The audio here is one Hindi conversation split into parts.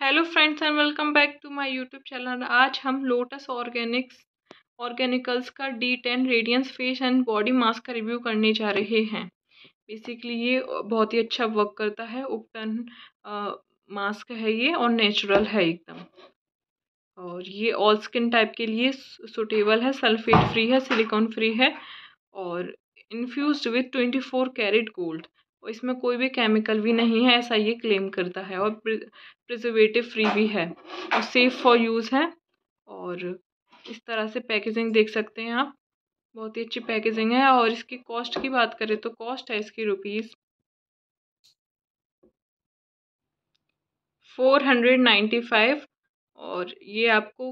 Hello friends and welcome back to my YouTube channel आज हम लोटस ऑर्गेनिक्स ऑर्गेनिकल्स का D ten radiance face and body mask का रिव्यू करने जा रहे हैं। बेसिकली ये बहुत ही अच्छा वर्क करता है। उपटन मास्क है ये और नेचुरल है एकदम। और ये ऑल स्किन टाइप के लिए सुटेबल है। सल्फेट फ्री है सिलिकॉन फ्री है और infuse with twenty four carat gold इसमें कोई भी केमिकल भी नहीं है, ऐसा ये क्लेम करता है और प्रिजर्वेटिव फ्री भी है। और सेफ़ फॉर यूज़ है। और इस तरह से पैकेजिंग देख सकते हैं आप। बहुत ही अच्छी पैकेजिंग है और इसकी कॉस्ट की बात करें तो कॉस्ट है इसकी rupees four hundred ninety five और ये आपको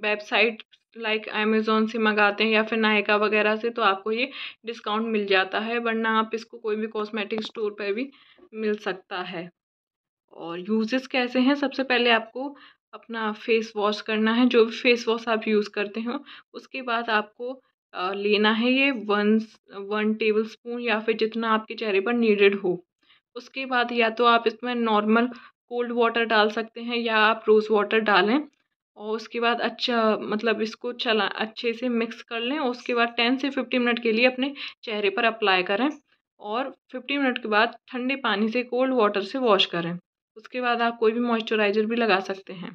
वेबसाइट लाइक अमेज़ोन से मंगाते हैं या फिर नायका वगैरह से तो आपको ये डिस्काउंट मिल जाता है, वरना आप इसको कोई भी कॉस्मेटिक स्टोर पर भी मिल सकता है। और यूजेस कैसे हैं? सबसे पहले आपको अपना फेस वॉश करना है, जो भी फेस वॉश आप यूज़ करते हो, उसके बाद आपको लेना है ये वन वन टेबल स्पून या फिर जितना आपके चेहरे पर नीडेड हो। उसके बाद या तो आप इसमें नॉर्मल कोल्ड वाटर डाल सकते हैं या आप रोज़ वाटर डालें। और उसके बाद अच्छा मतलब इसको चला, अच्छे से मिक्स कर लें उसके बाद टेन से फिफ्टी मिनट के लिए अपने चेहरे पर अप्लाई करें और फिफ्टी मिनट के बाद ठंडे पानी से कोल्ड वाटर से वॉश करें। उसके बाद आप कोई भी मॉइस्चराइज़र भी लगा सकते हैं।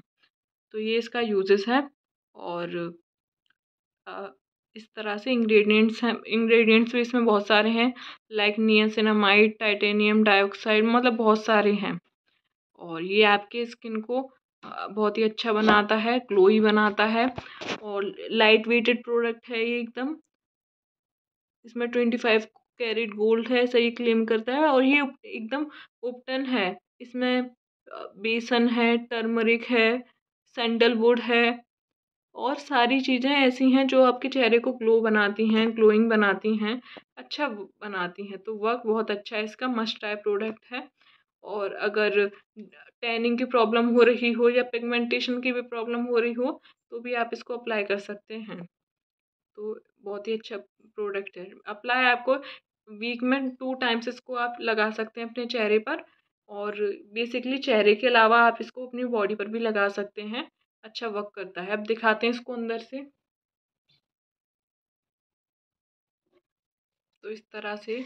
तो ये इसका यूजेस है और इस तरह से इंग्रेडिएंट्स हैं। इंग्रेडिएंट्स भी इसमें बहुत सारे हैं लाइक नियसिनामाइड टाइटेनियम डाइऑक्साइड मतलब बहुत सारे हैं। और ये आपके स्किन को बहुत ही अच्छा बनाता है, ग्लोई बनाता है और लाइट वेटेड प्रोडक्ट है ये एकदम। इसमें ट्वेंटी फाइव कैरेट गोल्ड है सही क्लेम करता है और ये एकदम ओपटन है। इसमें बेसन है, टर्मरिक है सैंडलवुड है और सारी चीज़ें ऐसी हैं जो आपके चेहरे को ग्लो बनाती हैं, ग्लोइंग बनाती हैं अच्छा बनाती हैं। तो वर्क बहुत अच्छा है, इसका मस्ट ट्राई प्रोडक्ट है। और अगर टैनिंग की प्रॉब्लम हो रही हो या पिगमेंटेशन की भी प्रॉब्लम हो रही हो तो भी आप इसको अप्लाई कर सकते हैं। तो बहुत ही अच्छा प्रोडक्ट है। अप्लाई आपको वीक में टू टाइम्स इसको आप लगा सकते हैं अपने चेहरे पर और बेसिकली चेहरे के अलावा आप इसको अपनी बॉडी पर भी लगा सकते हैं। अच्छा वर्क करता है। अब दिखाते हैं इसको अंदर से। तो इस तरह से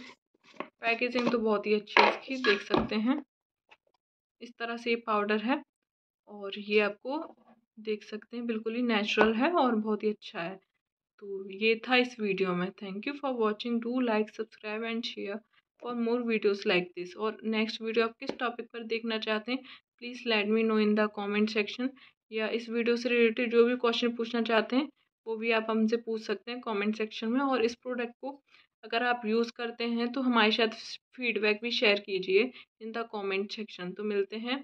पैकेजिंग तो बहुत ही अच्छी है इसकी, देख सकते हैं। इस तरह से ये पाउडर है और ये आपको देख सकते हैं, बिल्कुल ही नेचुरल है और बहुत ही अच्छा है। तो ये था इस वीडियो में। Thank you for watching do like subscribe and share for more videos like this और नेक्स्ट वीडियो आप किस टॉपिक पर देखना चाहते हैं please let me know in the comment section या इस वीडियो से रिलेटेड जो भी क्वेश्चन पूछना चाहते हैं, वो भी आप हमसे पूछ सकते हैं कमेंट सेक्शन में। और इस प्रोडक्ट को अगर आप यूज़ करते हैं तो हमारे साथ फीडबैक भी शेयर कीजिए इन द कॉमेंट सेक्शन। तो मिलते हैं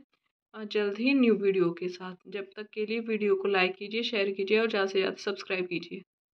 जल्द ही न्यू वीडियो के साथ। जब तक के लिए वीडियो को लाइक कीजिए, शेयर कीजिए और ज़्यादा से ज़्यादा सब्सक्राइब कीजिए।